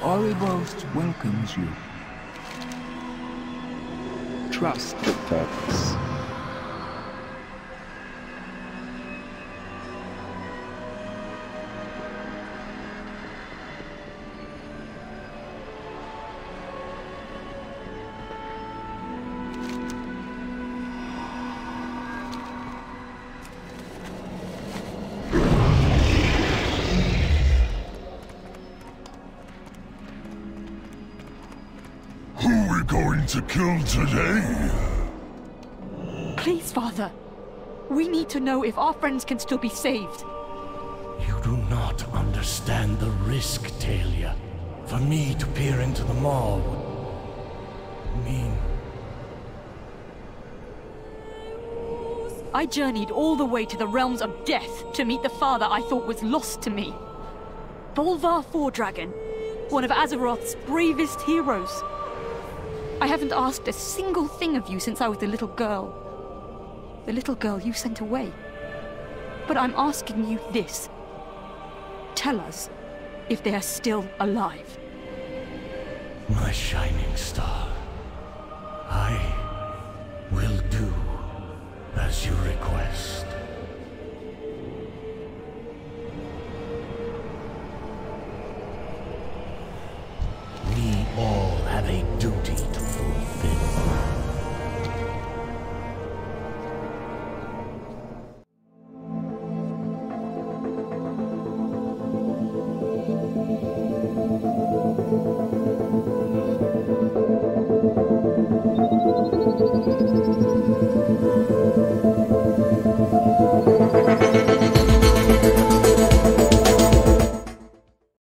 Oribos welcomes you. Trust the purpose. Going to kill today? Please, Father. We need to know if our friends can still be saved. You do not understand the risk, Calia. For me to peer into the maw would mean I journeyed all the way to the realms of death to meet the father I thought was lost to me. Bolvar Fordragon, one of Azeroth's bravest heroes. I haven't asked a single thing of you since I was a little girl. The little girl you sent away. But I'm asking you this. Tell us if they are still alive. My shining star, I will do as you request. All have a